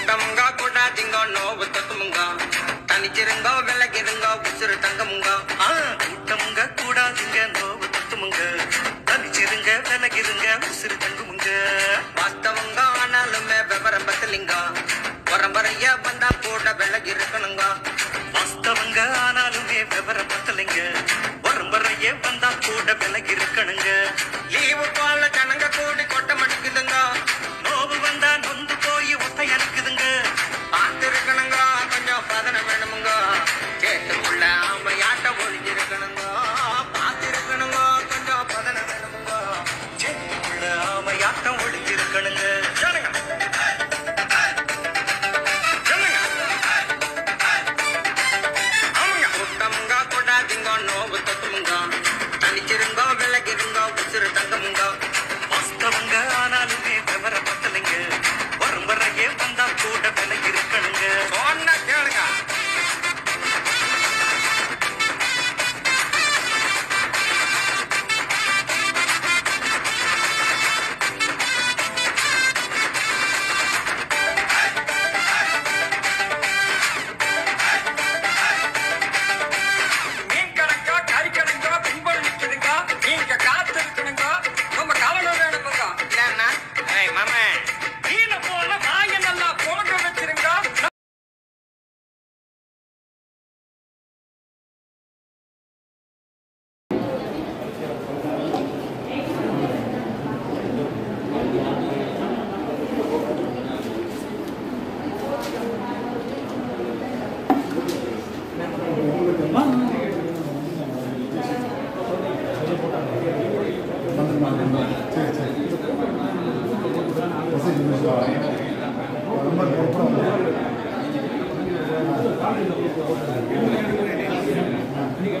கூட்டமுங்க கூட்டாதீங்க நோவு தொத்துமுங்க தனிச்சிருங்க விலகிருங்க உசுறு தங்கமுங்க. ஆ, கூட்டமுங்க கூடாதுங்க நோவு தத்துமுங்க தனிச்சிருங்க விலகிருங்க உசிறு தனிச்சிருங்க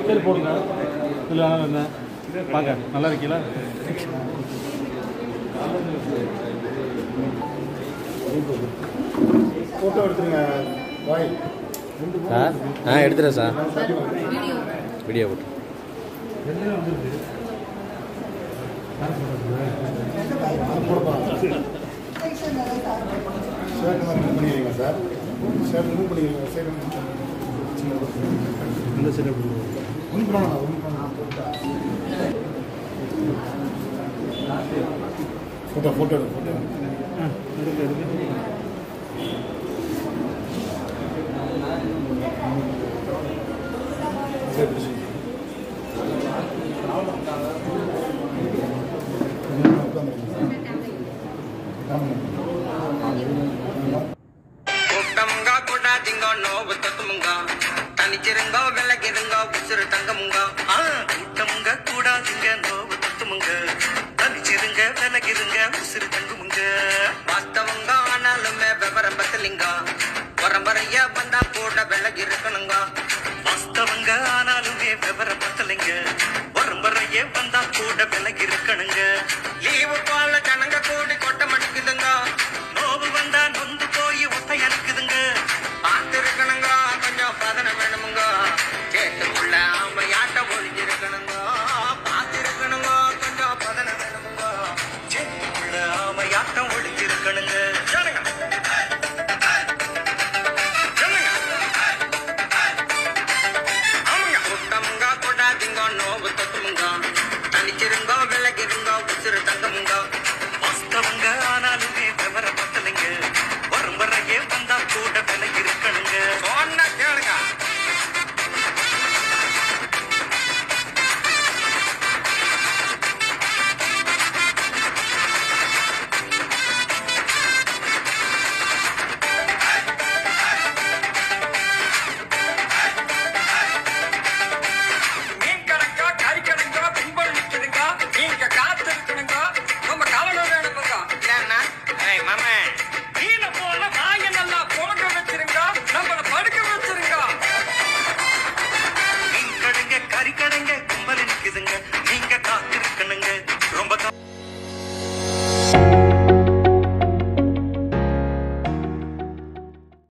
சரி போடுங்க. இல்லை என்ன? வாங்க நல்லா இருக்கீங்களா? ஃபோட்டோ எடுத்துருங்க பாய் சார் ஆ எடுத்துறேன் சார். வீடியோ போட்டு. ஷர்ட் ரிமூவ் பண்ணிடுங்க சார்? ஷர்ட் ரிமூவ் பண்ணிடுங்க சைடு இந்த சைடு ஒன்றும் ஒன்றும் ஃபோட்டோ எடுங்க ஃபோட்டோ எடுக்க எடுக்க சரி பிடிச்சி கூட்டமுங்க கூட்டாதீங்க நோவு தொத்துமுங்க தனிச்சிருங்க வழியா வந்தா போட விலகி இருக்கணுங்க. வாஸ்தவங்க ஆனாலுமே விவரம் பத்தலைங்க வரும் வரையே வந்தா கூட விலகி இருக்கணுங்க. பட்டுமுகாம்